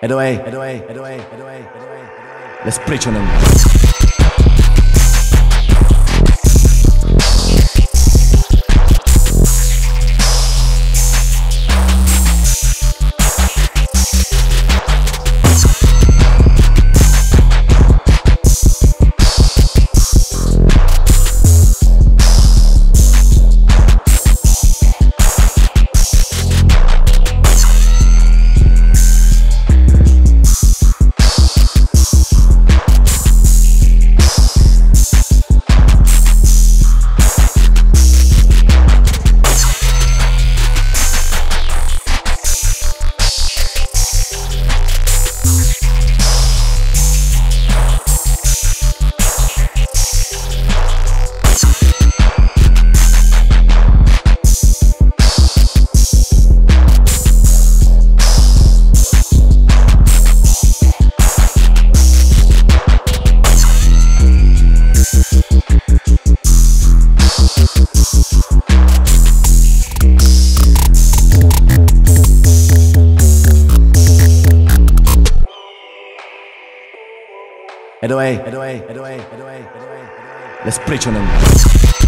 Edaway, Edaway, Edaway, Edaway, Edaway. Let's preach on them. Edaway, Edaway, Edaway, Edaway, Edaway, Edaway. Let's preach on them.